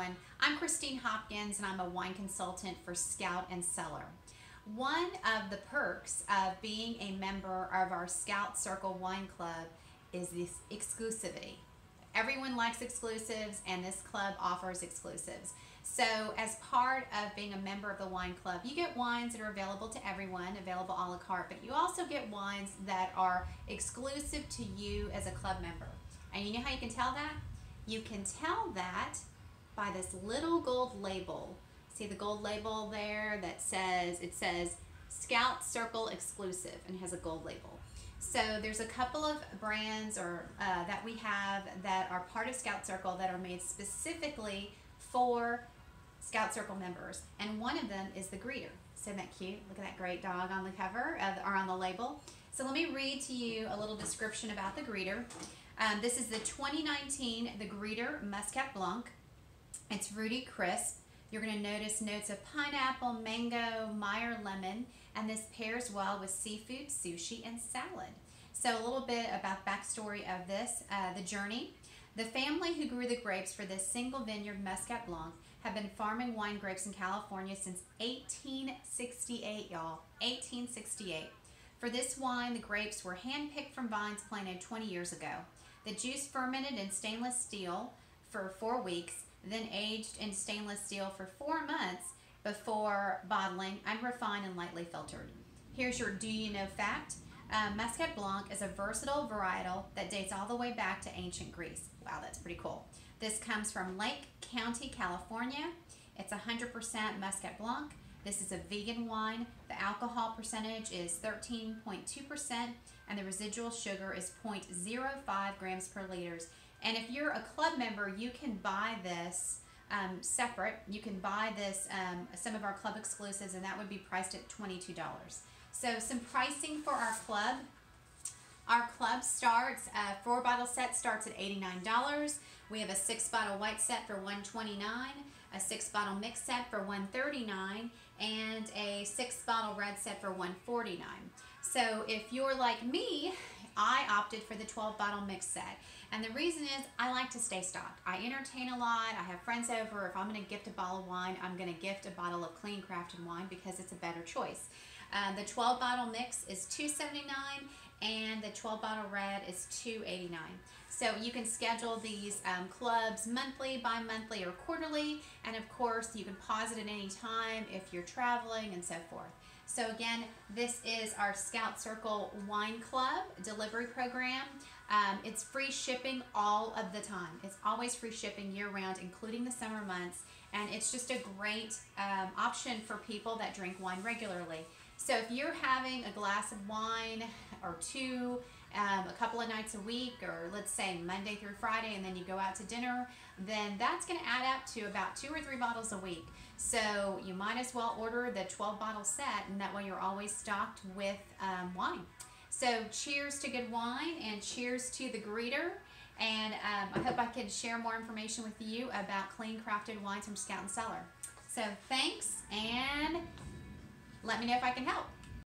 everyone. I'm Christine Hopkins and I'm a wine consultant for Scout and Cellar. One of the perks of being a member of our Scout Circle Wine Club is this exclusivity. Everyone likes exclusives and this club offers exclusives. So as part of being a member of the wine club, you get wines that are available to everyone, available a la carte, but you also get wines that are exclusive to you as a club member. And you know how you can tell that? You can tell that by this little gold label. See the gold label there that says, it says Scout Circle Exclusive and has a gold label. So there's a couple of brands or uh, that we have that are part of Scout Circle that are made specifically for Scout Circle members. And one of them is the greeter. Isn't that cute? Look at that great dog on the cover of, or on the label. So let me read to you a little description about the greeter. Um, this is the 2019 The Greeter Muscat Blanc. It's fruity crisp. You're going to notice notes of pineapple, mango, Meyer lemon, and this pairs well with seafood, sushi, and salad. So a little bit about the backstory of this, uh, the journey. The family who grew the grapes for this single vineyard Muscat Blanc have been farming wine grapes in California since 1868, y'all. 1868. For this wine, the grapes were handpicked from vines planted 20 years ago. The juice fermented in stainless steel for four weeks, then aged in stainless steel for four months before bottling, unrefined and lightly filtered. Here's your do you know fact. Um, Muscat Blanc is a versatile varietal that dates all the way back to ancient Greece. Wow, that's pretty cool. This comes from Lake County, California. It's 100% Muscat Blanc. This is a vegan wine. The alcohol percentage is 13.2% and the residual sugar is 0.05 grams per liters. And if you're a club member, you can buy this um, separate. You can buy this, um, some of our club exclusives, and that would be priced at $22. So some pricing for our club. Our club starts, uh, four bottle set starts at $89. We have a six bottle white set for $129, a six bottle mix set for 139, and a six bottle red set for 149. So if you're like me, I opted for the 12 bottle mix set. And the reason is I like to stay stocked. I entertain a lot. I have friends over. If I'm going to gift a bottle of wine, I'm going to gift a bottle of clean crafted wine because it's a better choice. Uh, the 12 bottle mix is $2.79 and the 12 bottle red is $2.89. So you can schedule these um, clubs monthly, bi-monthly, or quarterly. And of course, you can pause it at any time if you're traveling and so forth. So again, this is our Scout Circle Wine Club delivery program. Um, it's free shipping all of the time. It's always free shipping year round, including the summer months. And it's just a great um, option for people that drink wine regularly. So if you're having a glass of wine or two um, a couple of nights a week, or let's say Monday through Friday, and then you go out to dinner, then that's going to add up to about two or three bottles a week. So you might as well order the 12 bottle set, and that way you're always stocked with um, wine. So cheers to good wine, and cheers to the greeter. And um, I hope I can share more information with you about clean crafted wines from Scout and Cellar. So thanks, and let me know if I can help.